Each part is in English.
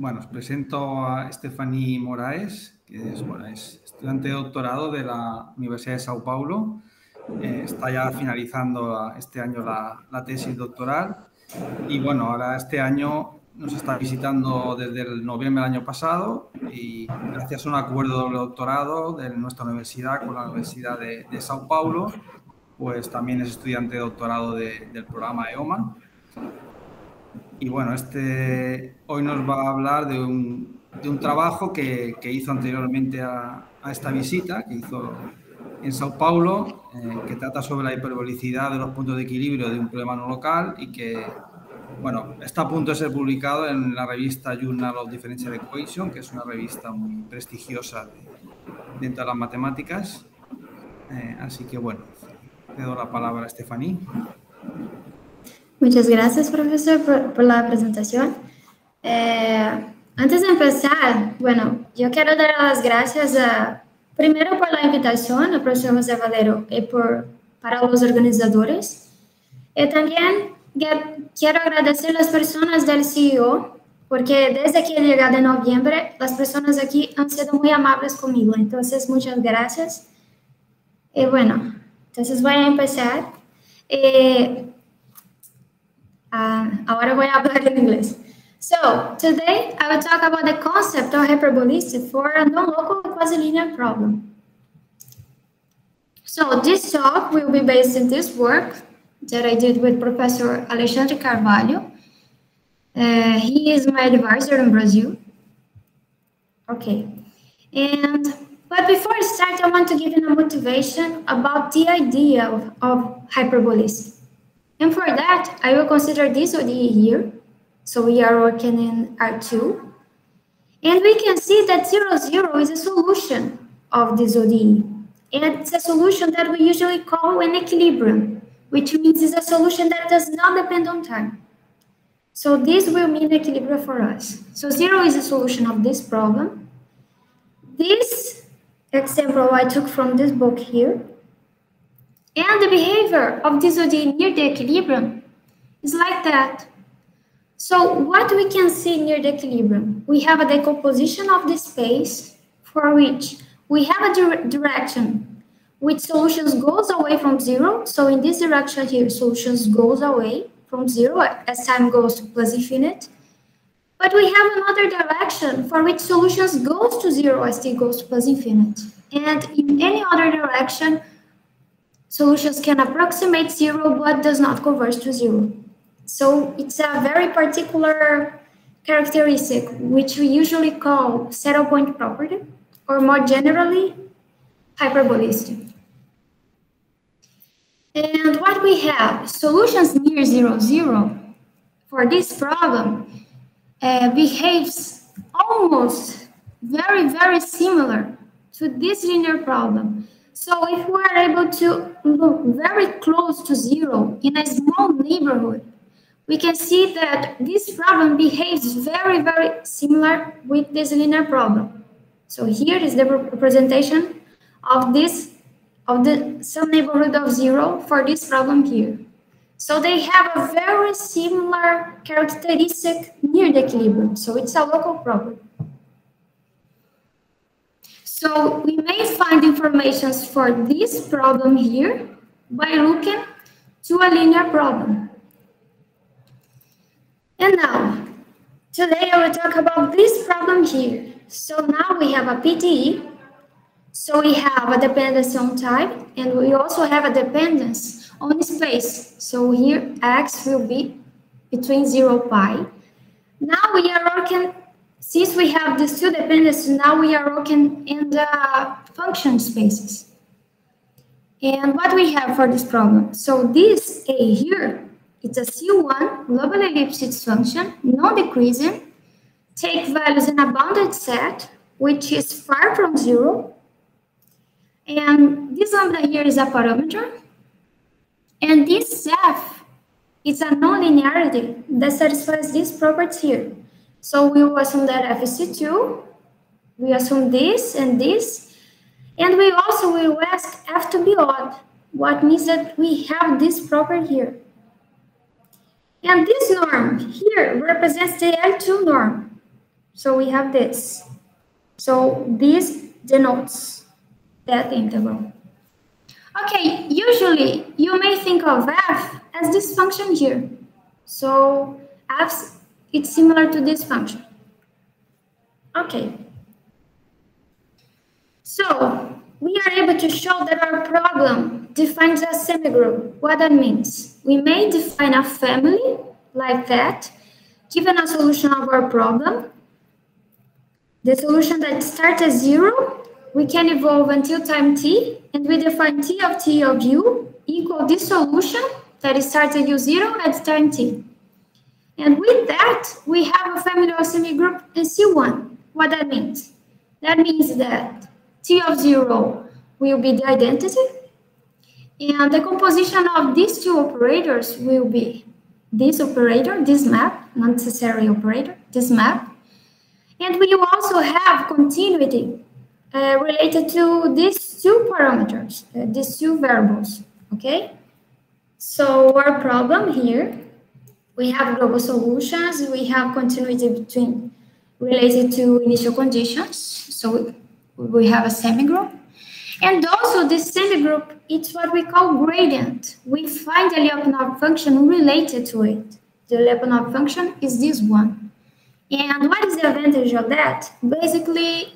Bueno, os presento a Stephanie Moraes, que es, bueno, es estudiante de doctorado de la Universidad de Sao Paulo. Eh, está ya finalizando este año la, la, tesis doctoral y bueno, ahora este año nos está visitando desde el noviembre del año pasado y gracias a un acuerdo de doctorado de nuestra universidad con la Universidad de, de Sao Paulo, pues también es estudiante de doctorado de, del programa EOMA. Y bueno, este, hoy nos va a hablar de un, de un trabajo que, que, hizo anteriormente a, a, esta visita, que hizo en Sao Paulo, eh, que trata sobre la hiperbolicidad de los puntos de equilibrio de un problema no local y que, bueno, está a punto de ser publicado en la revista Journal of Differential Equation, que es una revista muy prestigiosa de, dentro de las matemáticas. Eh, así que, bueno, te doy la palabra a Stephanie. Muchas gracias, profesor, por, la presentación. Eh, antes de empezar, bueno, yo quiero dar las gracias a, primero por la invitación al profesor José Valero y por, para los organizadores. Y también quiero agradecer a las personas del CEO, porque desde que he llegado en noviembre, las personas aquí han sido muy amables conmigo. Entonces, muchas gracias. Y bueno, entonces voy a empezar. Eh, uh, ahora voy a hablar en inglés. So, today I will talk about the concept of hyperbolicity for a non-local quasi-linear problem. So, this talk will be based in this work that I did with Professor Alexandre Carvalho. Uh, he is my advisor in Brazil. Okay, and but before I start, I want to give you a motivation about the idea of, of hyperbolicity. And for that, I will consider this ODE here. So we are working in R2. And we can see that 0, 0 is a solution of this ODE. And it's a solution that we usually call an equilibrium, which means it's a solution that does not depend on time. So this will mean equilibrium for us. So 0 is a solution of this problem. This example I took from this book here. And the behavior of this ODE near the equilibrium is like that. So what we can see near the equilibrium, we have a decomposition of the space for which we have a dire direction which solutions goes away from zero. So in this direction here, solutions goes away from zero as time goes to plus infinite. But we have another direction for which solutions goes to zero as t goes to plus infinite. And in any other direction, solutions can approximate zero but does not converge to zero. So it's a very particular characteristic, which we usually call saddle point property, or more generally, hyperbolicity. And what we have, solutions near zero, zero, for this problem uh, behaves almost very, very similar to this linear problem. So if we are able to look very close to zero in a small neighborhood, we can see that this problem behaves very, very similar with this linear problem. So here is the representation of this, of the some neighborhood of zero for this problem here. So they have a very similar characteristic near the equilibrium. So it's a local property. So we may find information for this problem here by looking to a linear problem. And now, today I will talk about this problem here. So now we have a PDE. So we have a dependence on time, and we also have a dependence on space. So here x will be between 0 pi. Now we are working, since we have these two dependencies, now we are working in the function spaces. And what we have for this problem? So this A here, it's a C1 globally Lipschitz function, non-decreasing, take values in a bounded set, which is far from zero. And this lambda here is a parameter, and this F is a nonlinearity that satisfies this property here. So we will assume that F is C2, we assume this and this, and we also will ask F to be odd, what means that we have this property here. And this norm here represents the L2 norm. So we have this. So this denotes that integral. Okay, usually you may think of f as this function here. So f, it's similar to this function. Okay. So we are able to show that our problem defines a semigroup. What that means? We may define a family like that, given a solution of our problem. The solution that starts at zero, we can evolve until time t, and we define t of t of u equal this solution that starts at u0 at time t. And with that, we have a family of semigroup in C1. What that means? That means that t of 0 will be the identity, and the composition of these two operators will be this operator, this map, not necessary operator, this map. And we also have continuity uh, related to these two parameters, uh, these two variables, okay? So our problem here, we have global solutions, we have continuity between related to initial conditions. So we have a semigroup. And also this semigroup, it's what we call gradient. We find the Lyapunov function related to it. The Lyapunov function is this one. And what is the advantage of that? Basically,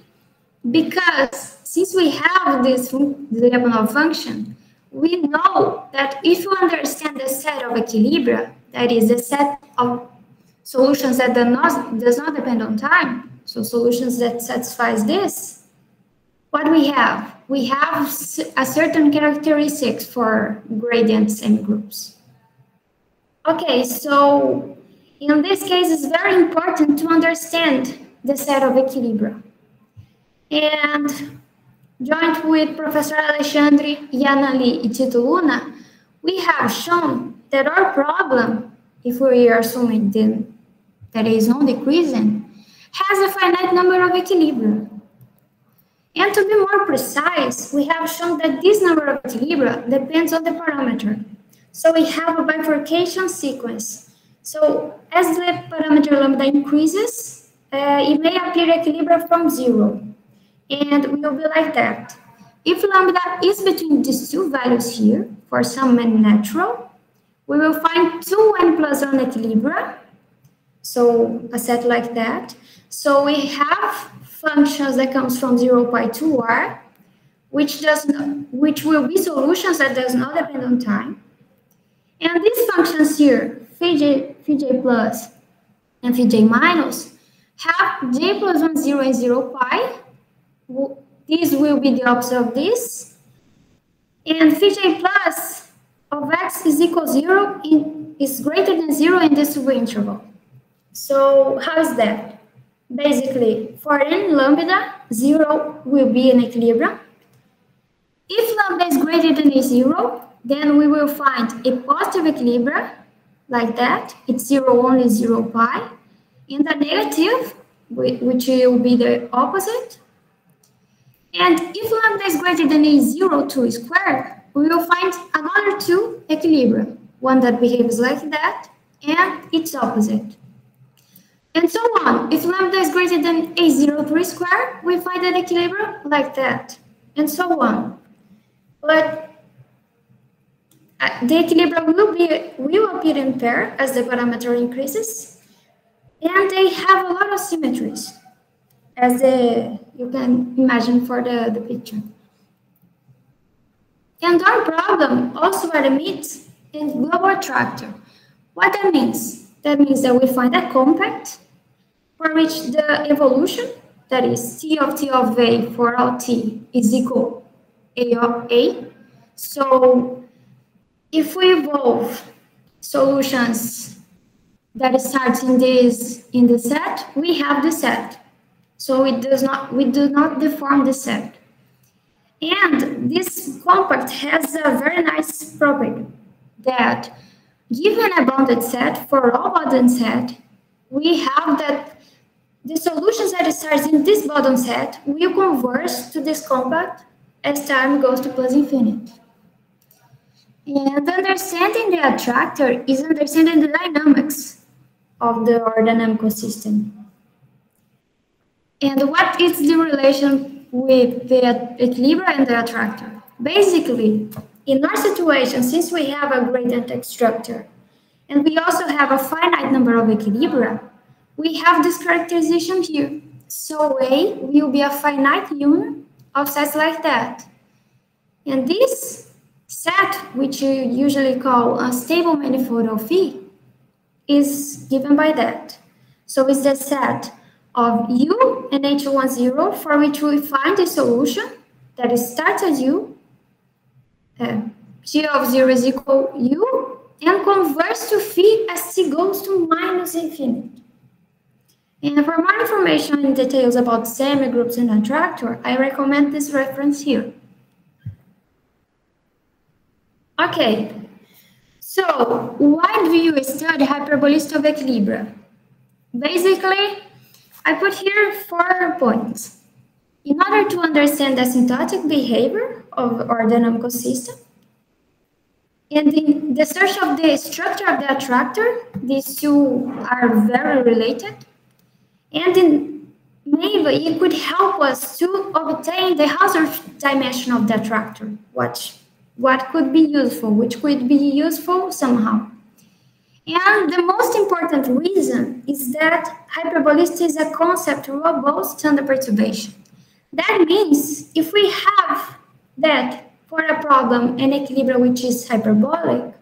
because since we have this Lyapunov function, we know that if you understand the set of equilibria, that is a set of solutions that does not depend on time, so solutions that satisfies this, what we have? We have a certain characteristics for gradient semigroups. Okay, so in this case, it's very important to understand the set of equilibria. And joined with Professor Alexandre, Yanali, and we have shown that our problem, if we are assuming that there is no decreasing, has a finite number of equilibria. And to be more precise, we have shown that this number of equilibria depends on the parameter. So we have a bifurcation sequence. So as the parameter lambda increases, uh, it may appear equilibria from zero. And we will be like that. If lambda is between these two values here, for some natural, we will find two n plus 1 equilibria. So a set like that. So we have functions that comes from 0 pi to r, which does not, which will be solutions that does not depend on time. And these functions here, phi j, phi j plus and phi j minus, have j plus 1, 0 and 0 pi. This will be the opposite of this. And phi j plus of x is equal 0 in, is greater than 0 in this interval. So how is that? Basically, for n lambda, 0 will be an equilibrium. If lambda is greater than a 0, then we will find a positive equilibrium, like that. It's 0 only 0 pi. In the negative, which will be the opposite. And if lambda is greater than a 0, 2 squared, we will find another two equilibrium, one that behaves like that, and its opposite. And so on. If lambda is greater than a03 square, we find an equilibrium like that, and so on. But uh, the equilibrium will, be, will appear in pair as the parameter increases, and they have a lot of symmetries, as the, you can imagine for the, the picture. And our problem also admits a global attractor. What that means? That means that we find a compact for which the evolution, that is T of T of A for all T is equal A of A. So if we evolve solutions that starts in this in the set, we have the set. So it does not we do not deform the set. And this compact has a very nice property that given a bounded set for all bounded set, we have that the solutions that starts in this bounded set will converge to this compact as time goes to plus infinity. And understanding the attractor is understanding the dynamics of the dynamical system. And what is the relation with the equilibrium and the attractor? Basically, in our situation, since we have a gradient structure, and we also have a finite number of equilibria, we have this characterization here. So A will be a finite union of sets like that. And this set, which you usually call a stable manifold of phi, is given by that. So it's the set of U and H10 for which we find a solution that starts at U, uh, G of 0 is equal U, and converts to phi as t goes to minus infinity. And for more information and details about semigroups and attractor, I recommend this reference here. Okay, so why do you study hyperbolicity of equilibria? Basically, I put here four points. In order to understand the asymptotic behavior of our dynamical system, and in the search of the structure of the attractor, these two are very related. And in maybe it could help us to obtain the Hausdorff dimension of the attractor, what, what could be useful, which could be useful somehow. And the most important reason is that hyperbolicity is a concept robust under perturbation. That means if we have that for a problem an equilibrium which is hyperbolic,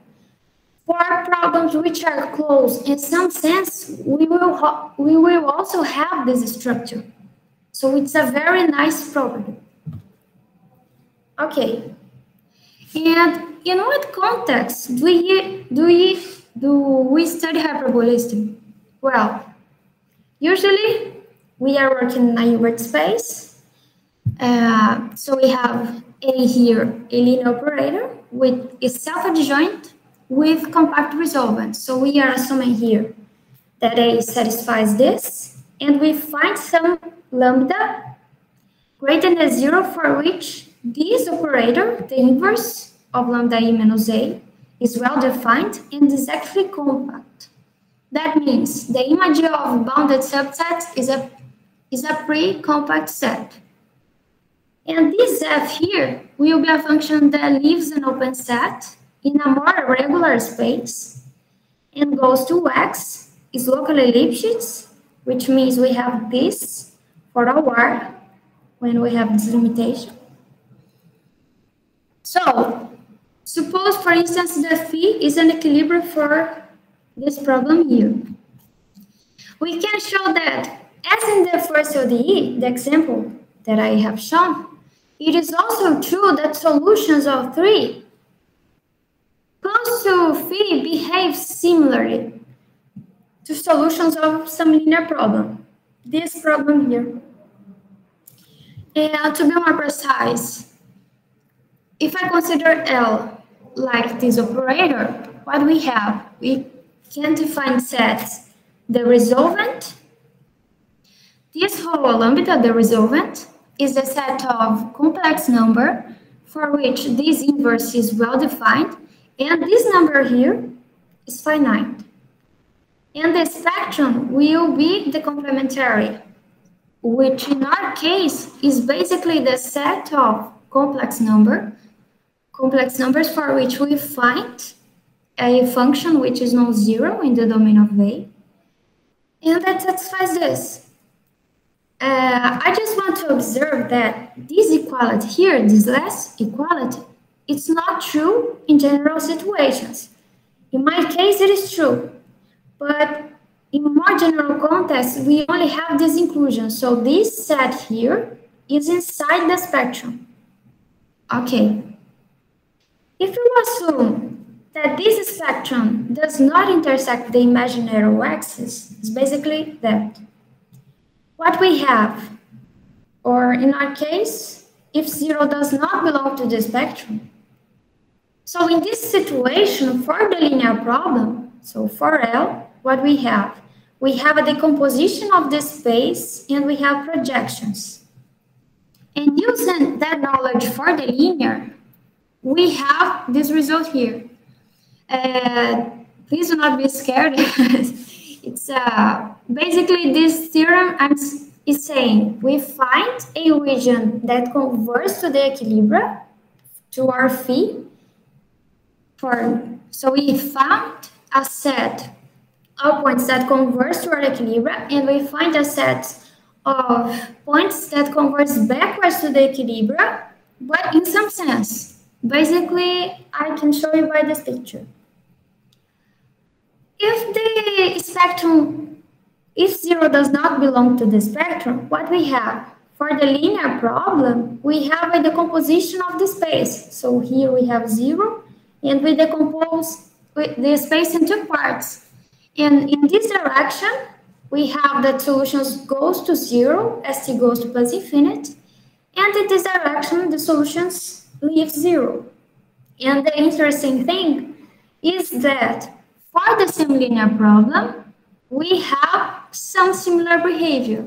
for problems which are closed in some sense, we will, we will also have this structure. So it's a very nice problem. Okay. And in what context do we, do we do we study hyperbolism? Well, usually we are working in a Hilbert space. Uh, so we have A here, a linear operator with a self-adjoint with compact resolvent. So we are assuming here that A satisfies this, and we find some lambda greater than zero for which this operator, the inverse of lambda e minus A, is well defined and is actually compact. That means the image of bounded subsets is a, is a pre-compact set. And this f here will be a function that leaves an open set in a more regular space and goes to x is locally Lipschitz, which means we have this for our when we have this limitation. So Suppose, for instance, the phi is an equilibrium for this problem here. We can show that, as in the first ODE, the example that I have shown, it is also true that solutions of 3 close to phi behave similarly to solutions of some linear problem. This problem here. And to be more precise, if I consider L like this operator, what we have, we can define sets the resolvent. This whole lambda, the resolvent, is the set of complex number for which this inverse is well defined, and this number here is finite. And the spectrum will be the complementary, which in our case is basically the set of complex number complex numbers for which we find a function which is non-zero in the domain of A. And that satisfies this. Uh, I just want to observe that this equality here, this less equality, it's not true in general situations. In my case, it is true. But in more general context, we only have this inclusion. So this set here is inside the spectrum. Okay, if you assume that this spectrum does not intersect the imaginary axis, it's basically that. What we have, or in our case, if zero does not belong to the spectrum. So in this situation, for the linear problem, so for L, what we have? We have a decomposition of the space and we have projections. And using that knowledge for the linear, we have this result here. Uh, please do not be scared. it's uh, basically this theorem. Is saying we find a region that converges to the equilibrium to our phi. For, so we found a set of points that converge to our equilibrium, and we find a set of points that converge backwards to the equilibrium, but in some sense. Basically, I can show you by this picture. If the spectrum, if zero does not belong to the spectrum, what we have? For the linear problem, we have a decomposition of the space. So here we have zero, and we decompose the space in two parts. And in this direction, we have that solutions goes to zero as t goes to plus infinity. And in this direction, the solutions leave zero. And the interesting thing is that for the same linear problem, we have some similar behavior.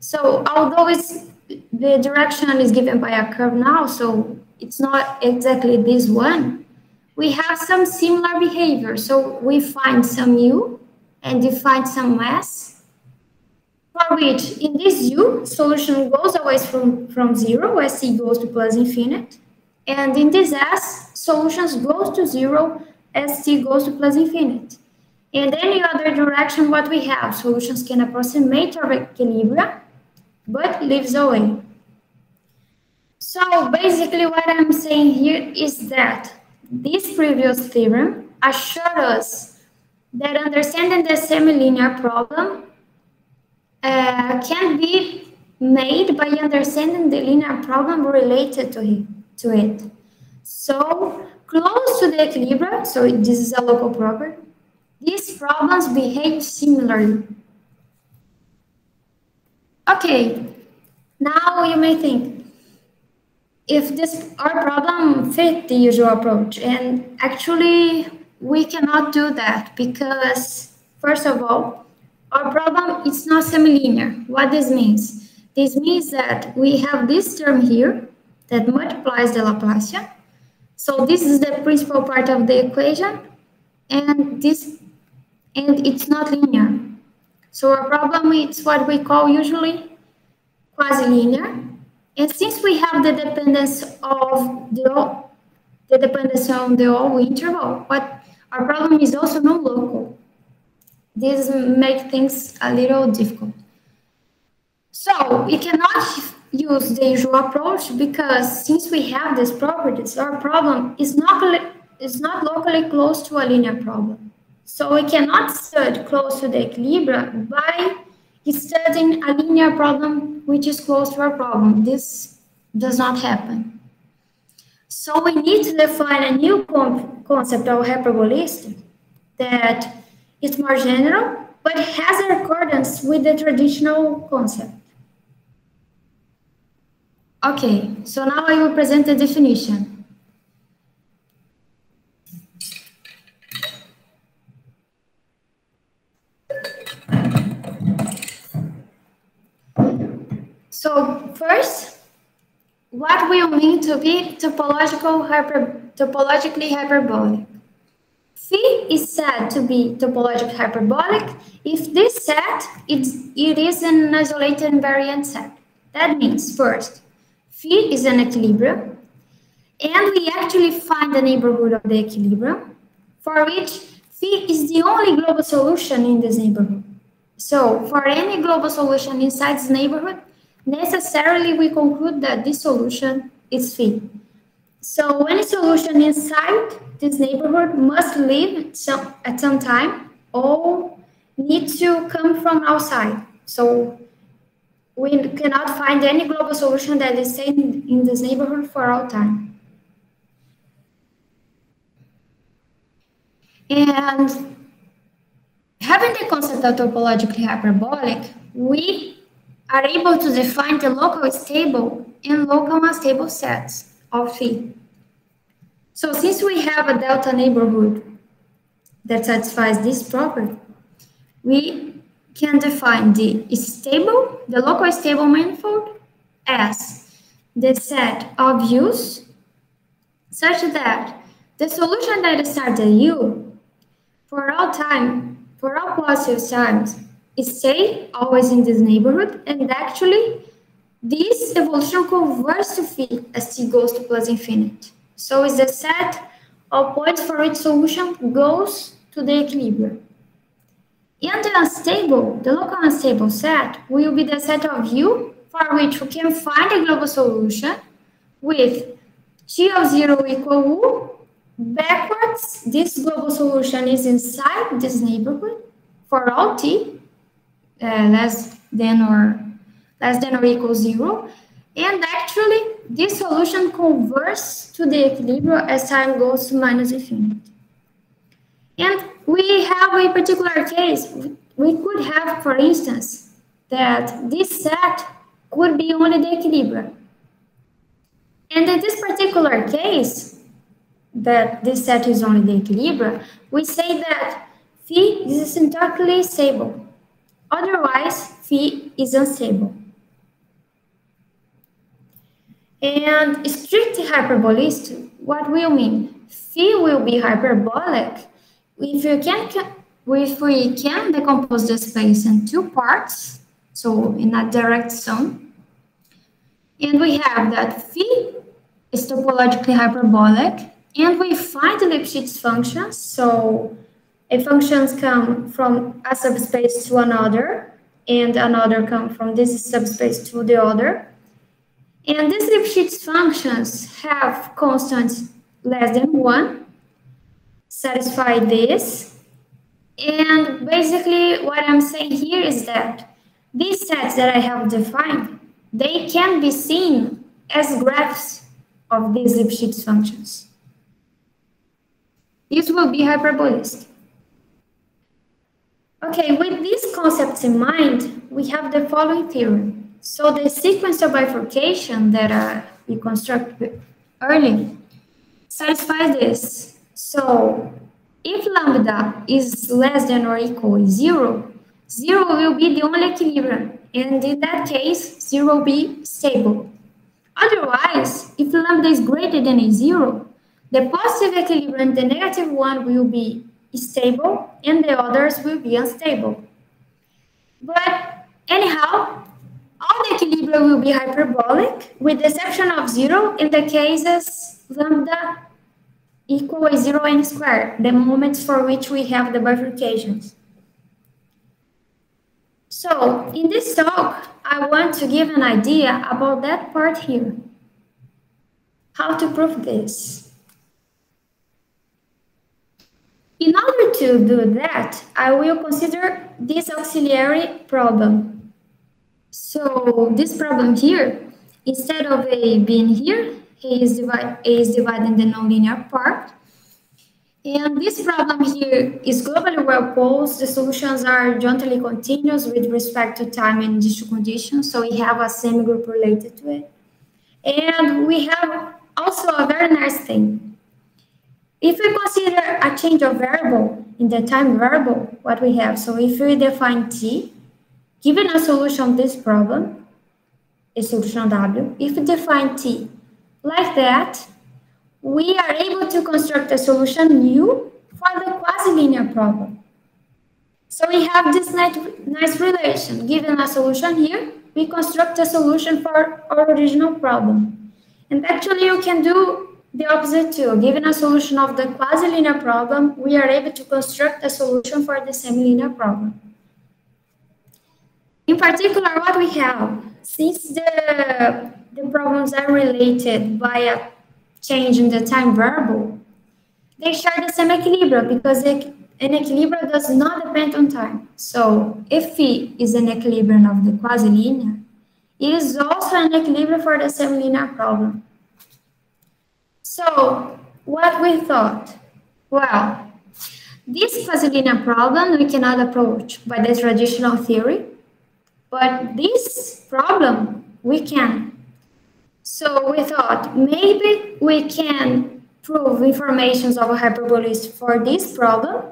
So although it's the direction is given by a curve now, so it's not exactly this one, we have some similar behavior. So we find some u and define some s, for which in this u, solution goes away from, from zero as c goes to plus infinite. And in this s, solutions goes to zero as t goes to plus infinity. In any other direction, what we have, solutions can approximate our equilibrium, but leaves away. So basically what I'm saying here is that this previous theorem assured us that understanding the semi-linear problem uh, can be made by understanding the linear problem related to it. To it. So close to the equilibrium, so this is a local property, these problems behave similarly. Okay, now you may think, if this our problem fit the usual approach, and actually we cannot do that because, first of all, our problem is not semilinear. What this means? This means that we have this term here that multiplies the Laplacian. So this is the principal part of the equation, and this, and it's not linear. So our problem is what we call usually quasi-linear. And since we have the dependence of the the dependence on the O interval, what our problem is also non-local. This makes things a little difficult. So we cannot use the usual approach because since we have these properties, our problem is not, is not locally close to a linear problem. So we cannot study close to the equilibrium by studying a linear problem which is close to our problem. This does not happen. So we need to define a new concept of hyperbolicity that is more general, but has a accordance with the traditional concept. Okay, so now I will present the definition. So first, what will mean to be topological hyper, topologically hyperbolic? Phi is said to be topologically hyperbolic if this set is, it is an isolated invariant set. That means first, phi is an equilibrium, and we actually find the neighborhood of the equilibrium, for which phi is the only global solution in this neighborhood. So for any global solution inside this neighborhood, necessarily we conclude that this solution is phi. So any solution inside this neighborhood must live some, at some time or need to come from outside. So we cannot find any global solution that is staying in this neighborhood for all time. And having the concept of topologically hyperbolic, we are able to define the local stable and local unstable sets of phi. So since we have a delta neighborhood that satisfies this property, we can define the stable, the local stable manifold as the set of u's such that the solution that starts at u for all time, for all positive times, is stay always in this neighborhood, and actually, this evolution converts to phi as t goes to plus infinity. So it's the set of points for which solution goes to the equilibrium. And the unstable, the local unstable set will be the set of U for which we can find a global solution with T of zero equal U. Backwards, this global solution is inside this neighborhood for all t uh, less than or less than or equal zero. And actually, this solution converts to the equilibrium as time goes to minus infinity. And we have a particular case. We could have, for instance, that this set could be only the equilibrium. And in this particular case, that this set is only the equilibrium, we say that phi is asymptotically stable. Otherwise, phi is unstable. And strict hyperbolist, what will mean? Phi will be hyperbolic if you can, if we can decompose the space in two parts, so in a direct sum, and we have that phi is topologically hyperbolic, and we find the Lipschitz functions, so a functions come from a subspace to another, and another come from this subspace to the other. And these Lipschitz functions have constants less than one, satisfy this. And basically what I'm saying here is that these sets that I have defined, they can be seen as graphs of these Lipschitz functions. This will be hyperbolist. Okay, with these concepts in mind, we have the following theorem. So the sequence of bifurcation that uh, we constructed early satisfies this. So if lambda is less than or equal to zero, zero will be the only equilibrium. And in that case, zero will be stable. Otherwise, if lambda is greater than a zero, the positive equilibrium, the negative one will be stable and the others will be unstable. But anyhow, all the equilibria will be hyperbolic with the exception of zero in the cases lambda equal a 0 n squared, the moments for which we have the bifurcations. So in this talk, I want to give an idea about that part here. How to prove this. In order to do that, I will consider this auxiliary problem. So this problem here, instead of a being here, a is, divide, A is dividing the nonlinear part. And this problem here is globally well posed. The solutions are jointly continuous with respect to time and initial conditions. So we have a semigroup related to it. And we have also a very nice thing. If we consider a change of variable in the time variable, what we have, so if we define t, given a solution of this problem, a solution of W, if we define t like that, we are able to construct a solution u for the quasi-linear problem. So we have this nice relation. Given a solution here, we construct a solution for our original problem. And actually, you can do the opposite too. Given a solution of the quasi-linear problem, we are able to construct a solution for the semi-linear problem. In particular, what we have, since the the problems are related by a change in the time variable, they share the same equilibrium because an equilibrium does not depend on time. So if phi is an equilibrium of the quasi-linear, it is also an equilibrium for the semi-linear problem. So what we thought? Well, this quasi-linear problem we cannot approach by the traditional theory, but this problem we can. So we thought maybe we can prove informations of a hyperbolist for this problem.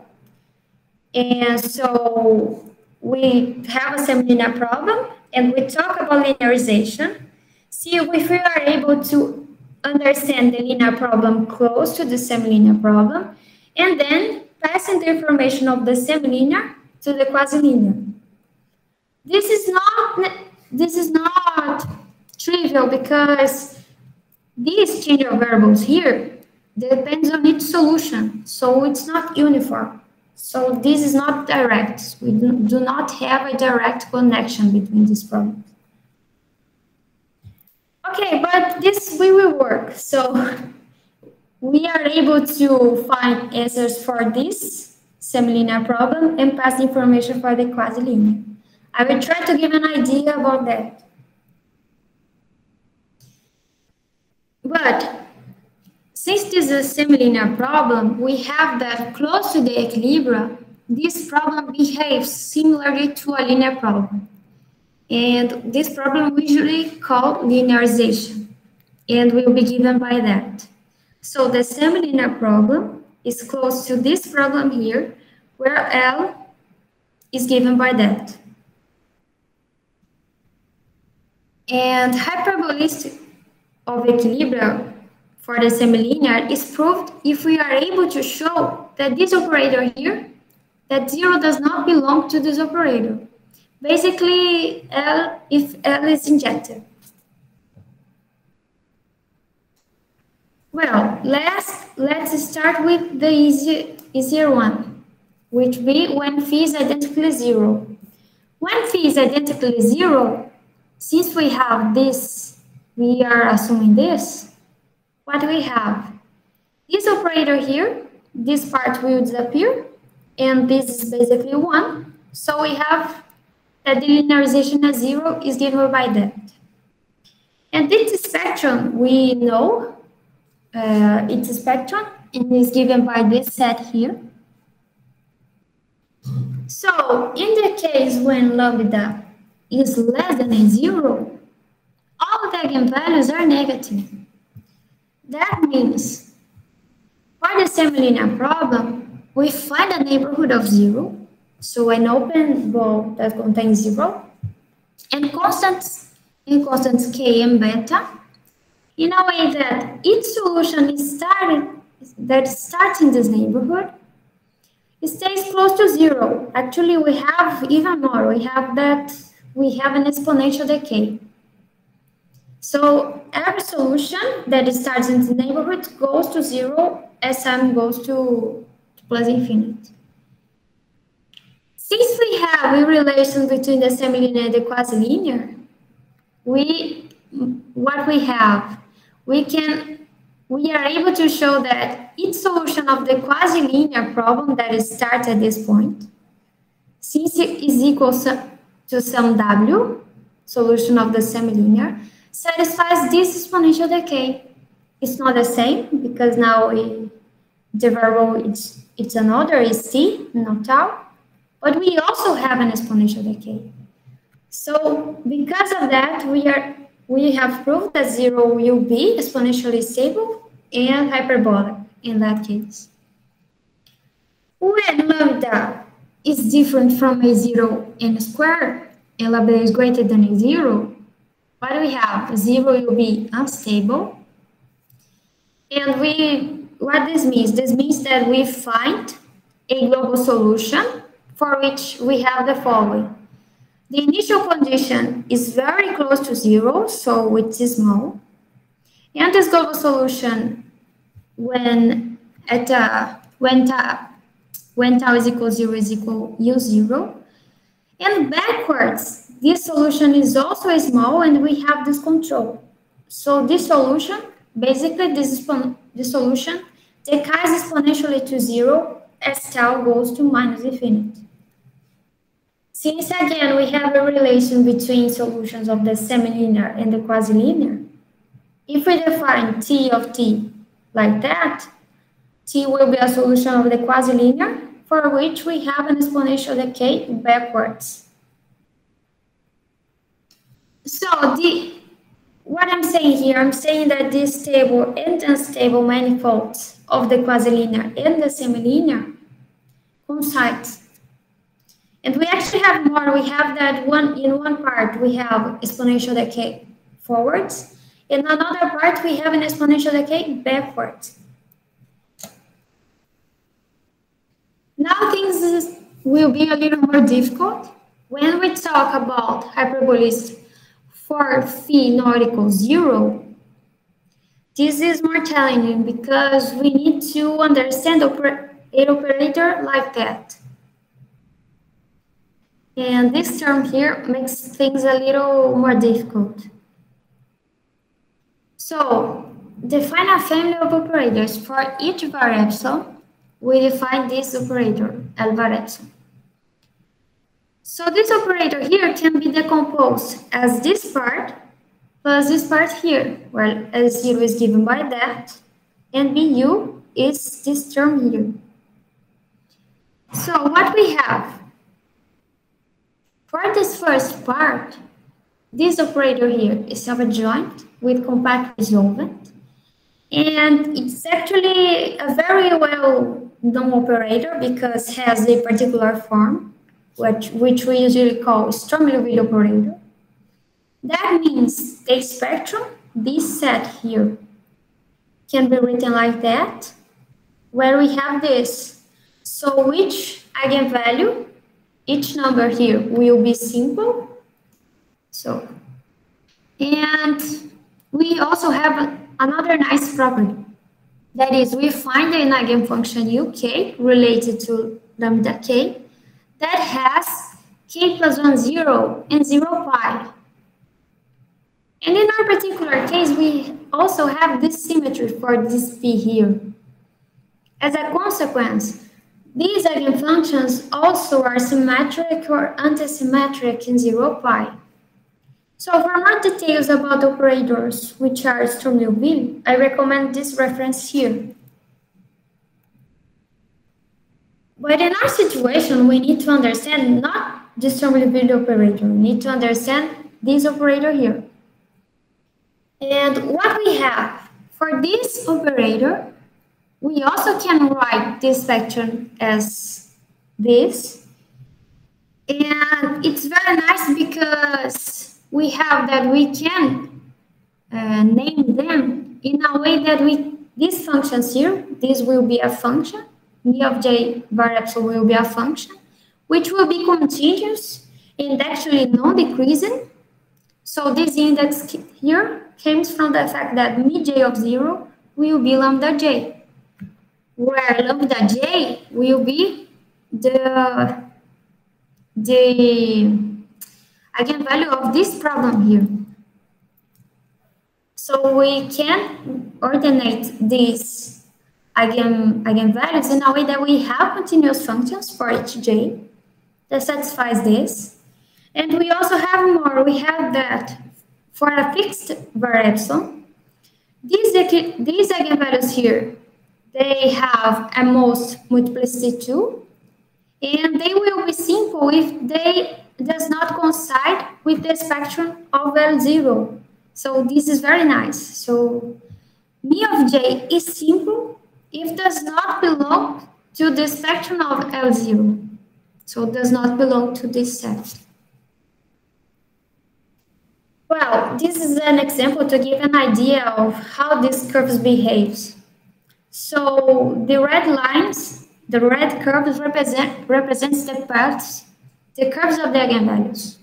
And so we have a semilinear problem and we talk about linearization. See if we are able to understand the linear problem close to the semilinear problem, and then passing the information of the semilinear to the quasi-linear. This is not this is not trivial because this change of variables here depends on each solution, so it's not uniform. So this is not direct. We do not have a direct connection between these problems. Okay, but this we will work. So we are able to find answers for this semilinear problem and pass information for the quasi-linear. I will try to give an idea about that. But since this is a semilinear problem, we have that close to the equilibrium, this problem behaves similarly to a linear problem. And this problem we usually call linearization and will be given by that. So the semilinear problem is close to this problem here, where L is given by that. And hyperbolicity of equilibrium for the semilinear is proved if we are able to show that this operator here, that zero does not belong to this operator. Basically, L if L is injective. Well, let's, let's start with the easy, easier one, which be when phi is identically zero. When phi is identically zero, since we have this, we are assuming this, what do we have? This operator here, this part will disappear, and this is basically one. So we have that the linearization at zero is given by that. And this spectrum, we know uh, it's a spectrum and is given by this set here. So in the case when lambda is less than zero, all the eigenvalues are negative. That means for the semilinear problem, we find a neighborhood of zero, so an open ball that contains zero, and constants and constants k and beta, in a way that each solution is started that starts in this neighborhood it stays close to zero. Actually, we have even more. We have that we have an exponential decay. So every solution that starts in the neighborhood goes to zero as m goes to, to plus infinity. Since we have a relation between the semilinear and the quasi-linear, we what we have, we can we are able to show that each solution of the quasi-linear problem that starts at this point, since it is equal to some w, solution of the semilinear, satisfies this exponential decay. It's not the same because now we, the variable it's, it's another is c, not tau, but we also have an exponential decay. So because of that, we are we have proved that zero will be exponentially stable and hyperbolic in that case. When lambda is different from a zero and square, and lambda is greater than a zero, what we have? Zero will be unstable. And we, what this means? This means that we find a global solution for which we have the following. The initial condition is very close to zero, so it's small. And this global solution, when at uh, when tau when tau is equal zero is equal u zero, and backwards this solution is also small and we have this control. So this solution, basically this, this solution decays exponentially to zero as tau goes to minus infinity. Since again we have a relation between solutions of the semilinear and the quasi-linear, if we define t of t like that, t will be a solution of the quasi-linear for which we have an exponential decay backwards. So the what I'm saying here, I'm saying that this stable and unstable manifolds of the quasi-linear and the semilinear coincide. And we actually have more. We have that one in one part, we have exponential decay forwards. In another part, we have an exponential decay backwards. Now things will be a little more difficult when we talk about hyperboles for phi not equal zero, this is more challenging because we need to understand oper operator like that. And this term here makes things a little more difficult. So, define a family of operators for each var epsilon. We define this operator, L var epsilon. So this operator here can be decomposed as this part plus this part here, Well, L0 is given by that, and BU is this term here. So what we have, for this first part, this operator here is self-adjoint with compact resolvent, and it's actually a very well known operator because it has a particular form which, which we usually call Sturm-Liouville operator. That means the spectrum, this set here, can be written like that, where we have this. So each eigenvalue, each number here will be simple. So, and we also have another nice property. That is, we find an eigenfunction uk related to lambda k that has k plus 1, 0 and 0 pi. And in our particular case, we also have this symmetry for this p here. As a consequence, these eigenfunctions also are symmetric or antisymmetric in 0 pi. So for more details about operators which are Sturm-Liouville, I recommend this reference here. But in our situation, we need to understand not the Sturm-Liouville operator. We need to understand this operator here. And what we have for this operator, we also can write this vector as this. And it's very nice because we have that we can uh, name them in a way that we, these functions here, this will be a function, mi of j var epsilon will be a function, which will be continuous and actually non-decreasing. So this index here comes from the fact that mi j of 0 will be lambda j, where lambda j will be the, the eigenvalue of this problem here. So we can ordinate this eigen, eigenvalues in a way that we have continuous functions for each j that satisfies this. And we also have more. We have that for a fixed var epsilon, these, these eigenvalues here, they have at most multiplicity 2, and they will be simple if they does not coincide with the spectrum of L0. So this is very nice. So mi of j is simple if does not belong to the section of L0. So does not belong to this set. Well, this is an example to give an idea of how these curves behaves. So the red lines, the red curves represent represents the paths, the curves of the eigenvalues.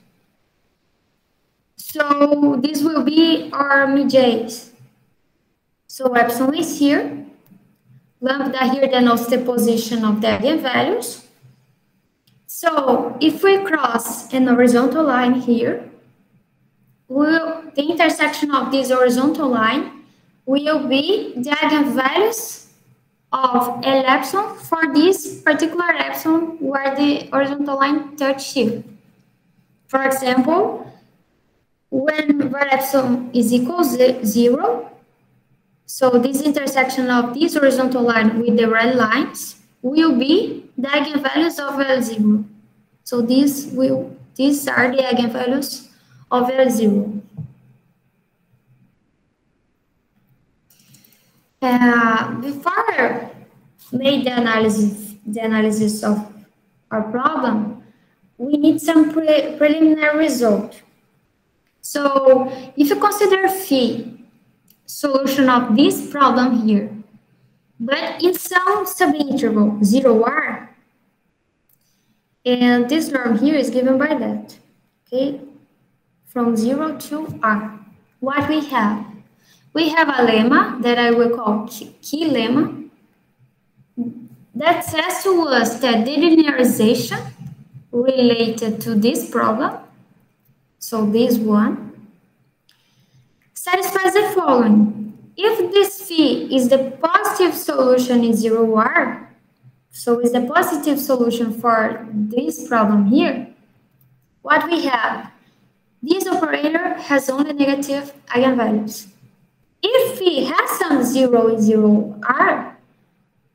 So this will be our mij's. So epsilon is here, Lambda here denotes the position of the eigenvalues. So if we cross an horizontal line here, will the intersection of this horizontal line will be the eigenvalues of L epsilon for this particular epsilon where the horizontal line touches here. For example, when var epsilon is equal to zero, so this intersection of this horizontal line with the red lines will be the eigenvalues of L0. So these will these are the eigenvalues of L0. Uh, before made the analysis the analysis of our problem, we need some pre preliminary result. So if you consider phi solution of this problem here. But in some subinterval 0r, And this norm here is given by that, okay? From 0 to r. What we have? We have a lemma that I will call key lemma that says to us that the linearization related to this problem, so this one, satisfies the following. If this phi is the positive solution in 0r, so is the positive solution for this problem here, what we have, this operator has only negative eigenvalues. If phi has some 0 in 0r,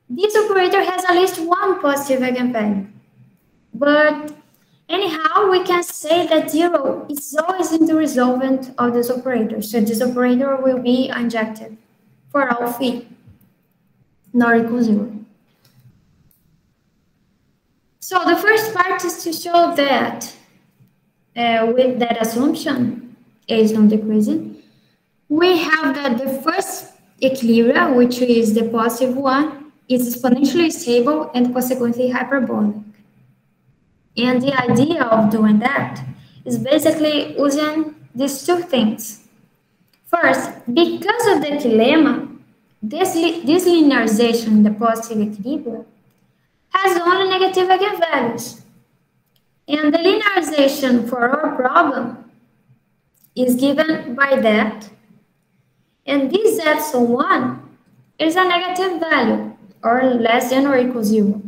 this operator has at least one positive eigenvalue. But anyhow, we can say that 0 is always in the resolvent of this operator. So this operator will be injective for all phi, not equal 0. So the first part is to show that uh, with that assumption, A is non-decreasing, we have that the first equilibrium, which is the positive one, is exponentially stable and consequently hyperbolic. And the idea of doing that is basically using these two things. First, because of the dilemma, this, this linearization, the positive equilibrium, has only negative eigenvalues. And the linearization for our problem is given by that. And this epsilon 1 is a negative value, or less than or equal 0.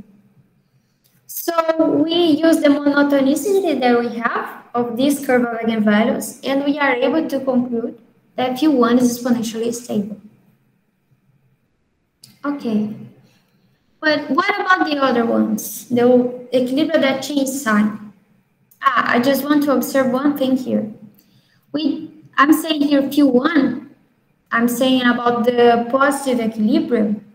So we use the monotonicity that we have of this curve of eigenvalues, and we are able to conclude that Q1 is exponentially stable. Okay, but what about the other ones? The equilibrium that change sign. Ah, I just want to observe one thing here. We, I'm saying here Q1, I'm saying about the positive equilibrium,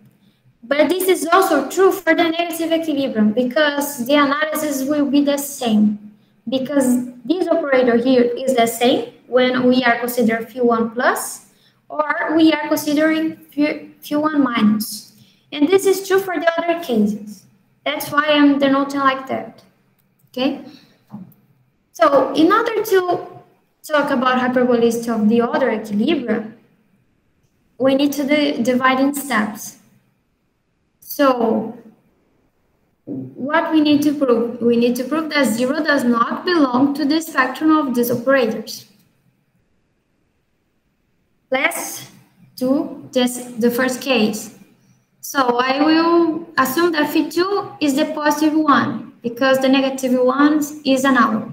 but this is also true for the negative equilibrium because the analysis will be the same because this operator here is the same when we are considering Q1 plus or we are considering Q1 minus. And this is true for the other cases. That's why I'm denoting like that. Okay? So in order to talk about hyperbolicity of the other equilibrium, we need to divide in steps. So what we need to prove? We need to prove that zero does not belong to the spectrum of these operators. Let's do this, the first case. So I will assume that phi2 is the positive one because the negative one is an hour.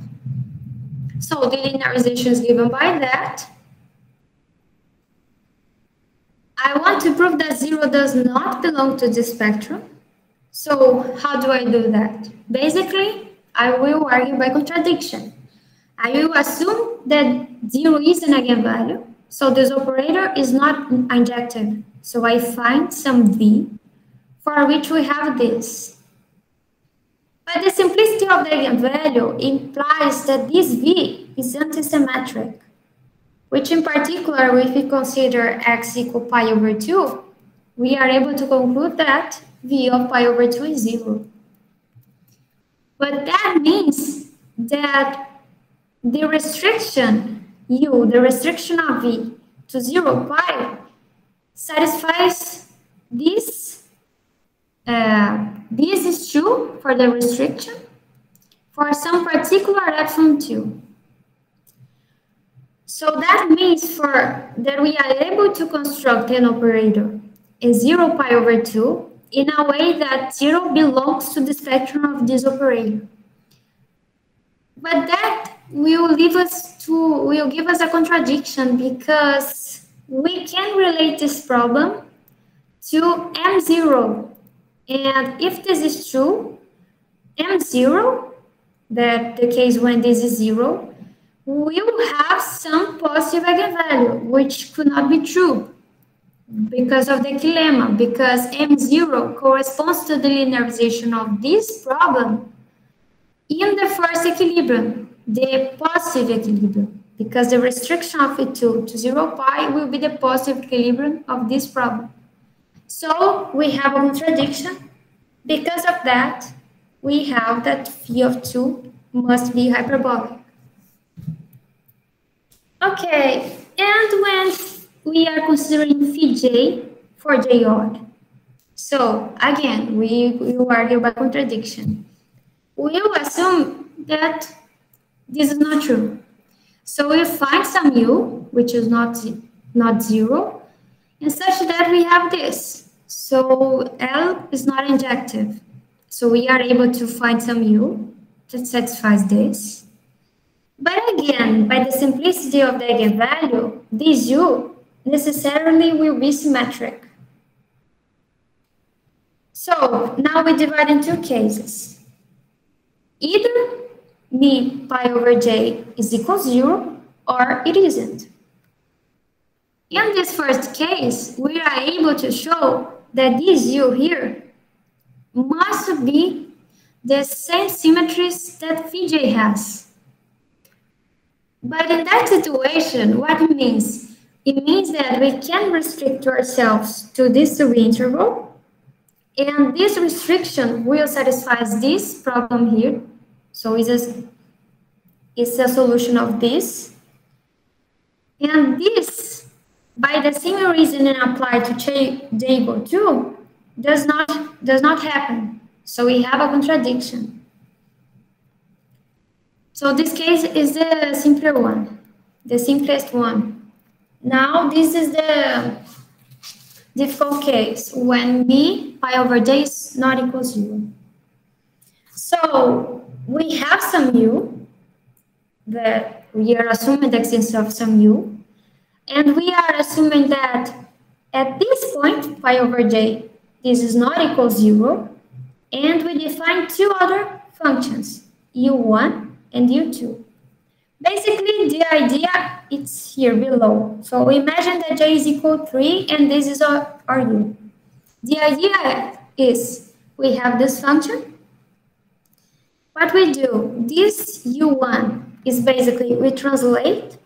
So the linearization is given by that. I want to prove that zero does not belong to the spectrum. So how do I do that? Basically, I will argue by contradiction. I will assume that zero is an eigenvalue, so this operator is not injective. So I find some V for which we have this. But the simplicity of the eigenvalue implies that this V is antisymmetric, which in particular, if we consider x equal pi over 2, we are able to conclude that V of pi over 2 is 0. But that means that the restriction u, the restriction of V to 0 pi, satisfies this. Uh, this is true for the restriction for some particular epsilon 2. So that means for that we are able to construct an operator in 0 pi over 2 in a way that 0 belongs to the spectrum of this operator. But that will leave us to will give us a contradiction because we can relate this problem to M0. And if this is true, M0, that the case when this is zero, will have some positive eigenvalue, which could not be true because of the dilemma, because M0 corresponds to the linearization of this problem in the first equilibrium, the positive equilibrium because the restriction of it to, to 0 pi will be the positive equilibrium of this problem. So we have a contradiction. Because of that, we have that phi of 2 must be hyperbolic. Okay, and when we are considering phi j for j odd. So again, we will argue by contradiction. We will assume that this is not true. So we find some u, which is not, not zero, and such that we have this. So L is not injective. So we are able to find some U that satisfies this. But again, by the simplicity of the eigenvalue, this U necessarily will be symmetric. So now we divide in two cases. Either me pi over j is equal to zero or it isn't. In this first case, we are able to show that this U here must be the same symmetries that Fj has. But in that situation, what it means? It means that we can restrict ourselves to this interval, and this restriction will satisfy this problem here. So it's a, it's a solution of this. And this, by the same reasoning applied to J 2, does not does not happen. So we have a contradiction. So this case is the simpler one, the simplest one. Now this is the difficult case when b pi over j is not equal to zero. So we have some u that we are assuming the existence of some u, and we are assuming that at this point pi over j this is not equal to zero. And we define two other functions, u1 and u2. Basically, the idea it's here below. So we imagine that j is equal 3 and this is our, our u. The idea is we have this function. What we do, this u1 is basically we translate,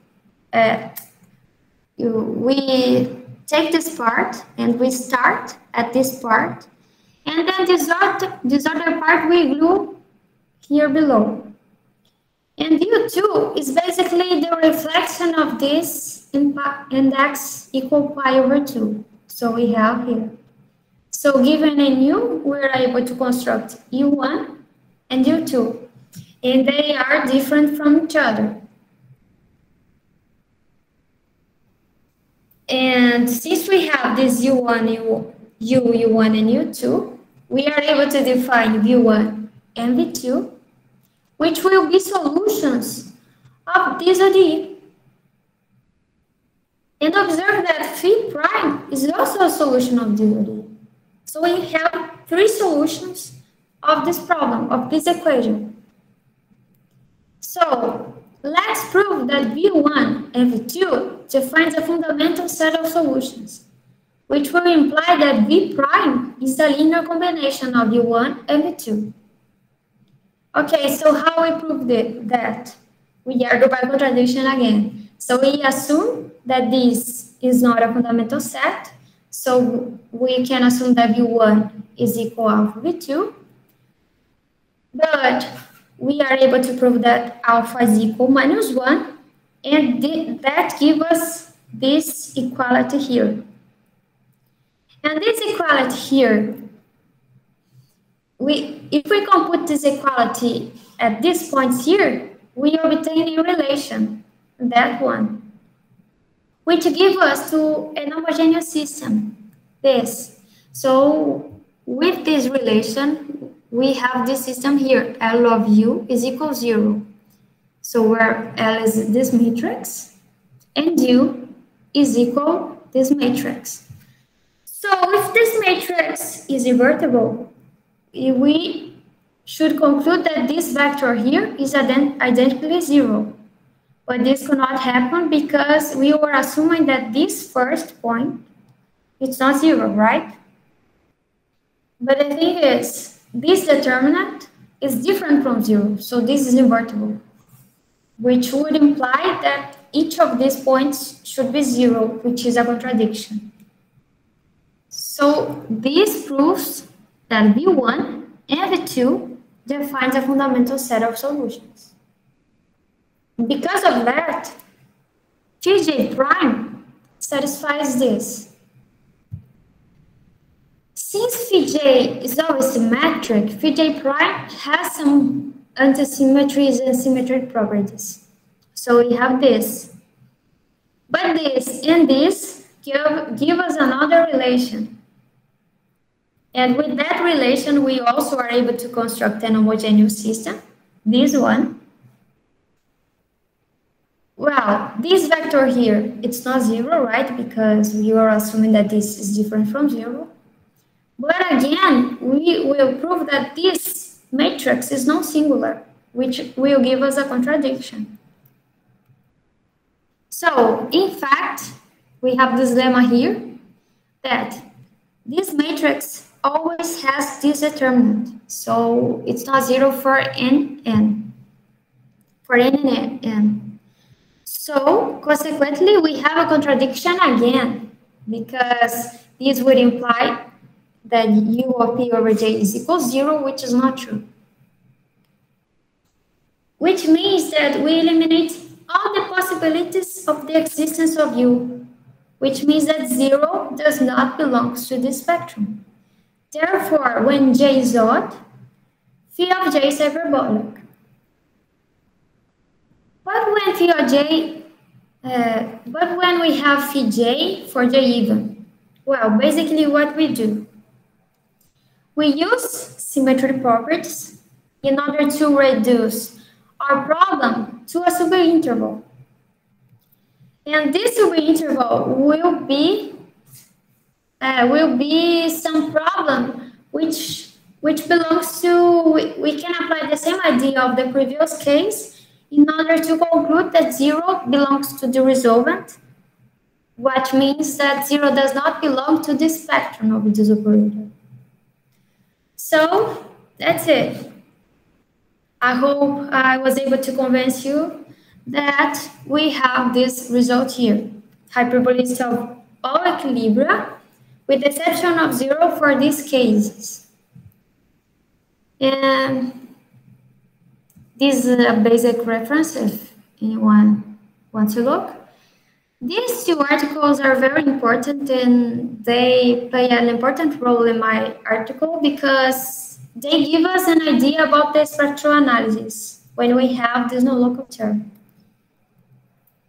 uh, we take this part and we start at this part. And then this other, this other part we glue here below. And U2 is basically the reflection of this index equal pi over 2. So we have here. So given a U, we're able to construct U1 and U2. And they are different from each other. And since we have this U1, U, U, U1, and U2, we are able to define V1 and V2, which will be solutions of this ODE. And observe that phi prime is also a solution of this ODE. So we have three solutions of this problem, of this equation. So let's prove that V1 and V2 defines a fundamental set of solutions which will imply that V prime is a linear combination of V1 and V2. Okay, so how we prove the, that? We argue by contradiction again. So we assume that this is not a fundamental set, so we can assume that V1 is equal to V2, but we are able to prove that alpha is equal minus 1, and that gives us this equality here. And this equality here, we, if we compute this equality at these points here, we obtain a relation, that one, which gives us to an homogeneous system, this. So with this relation, we have this system here, L of u is equal zero. So where L is this matrix, and u is equal this matrix. So if this matrix is invertible, we should conclude that this vector here is ident identically zero. But this cannot happen because we were assuming that this first point, it's not zero, right? But the thing is, this determinant is different from zero, so this is invertible, which would imply that each of these points should be zero, which is a contradiction. So this proves that V1 and V2 defines a fundamental set of solutions. Because of that, Pj prime satisfies this. Since Pj is always symmetric, Pj prime has some antisymmetries and symmetric properties. So we have this. But this and this give, give us another relation. And with that relation, we also are able to construct an homogeneous system, this one. Well, this vector here, it's not zero, right? Because we are assuming that this is different from zero. But again, we will prove that this matrix is non-singular, which will give us a contradiction. So, in fact, we have this lemma here that this matrix always has this determinant. So it's not zero for n, n, for n and n. So consequently, we have a contradiction again, because this would imply that u of p over j is equal zero, which is not true. Which means that we eliminate all the possibilities of the existence of u, which means that zero does not belong to the spectrum. Therefore, when j is odd, phi of j is hyperbolic. But when phi of j, uh, but when we have phi j for j even, well, basically what we do, we use symmetry properties in order to reduce our problem to a subinterval. And this subinterval will be uh, will be some problem which which belongs to we, we can apply the same idea of the previous case in order to conclude that zero belongs to the resolvent, which means that zero does not belong to the spectrum of this operator. So that's it. I hope I was able to convince you that we have this result here. Hyperboles of all equilibria with the exception of zero for these cases. And this is a basic reference if anyone wants to look. These two articles are very important and they play an important role in my article because they give us an idea about the spectral analysis when we have this nonlocal term.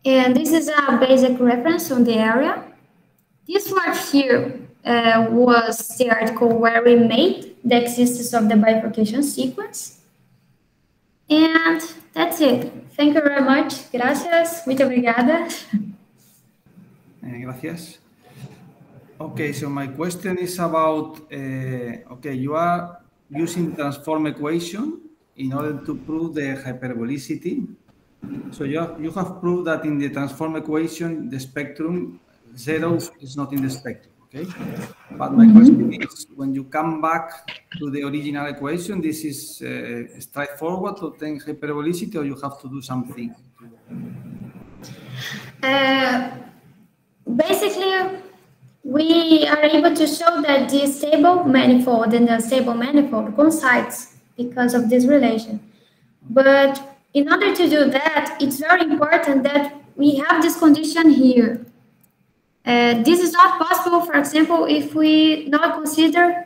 And this is a basic reference on the area. This work here uh, was the article where we made the existence of the bifurcation sequence. And that's it. Thank you very much. Gracias. Muito obrigada. Eh, gracias. Okay, so my question is about, uh, okay, you are using transform equation in order to prove the hyperbolicity. So you have, you have proved that in the transform equation, the spectrum zero is not in the spectrum. Okay, but my question is, when you come back to the original equation, this is uh, straightforward to obtain hyperbolicity, or you have to do something? Uh, basically, we are able to show that the stable manifold and the stable manifold coincides because of this relation. But in order to do that, it's very important that we have this condition here. Uh, this is not possible, for example, if we not consider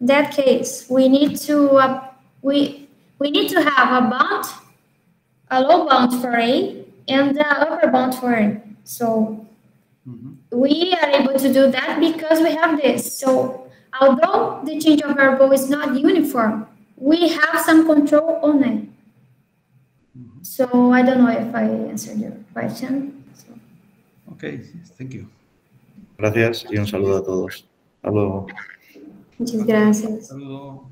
that case. We need to uh, we we need to have a bound, a low bound for A, and the upper bound for A. So mm-hmm. we are able to do that because we have this. So although the change of variable is not uniform, we have some control on it. Mm-hmm. So I don't know if I answered your question. So. Okay, thank you. Gracias y un saludo a todos. Hasta luego. Muchas gracias. Hasta luego.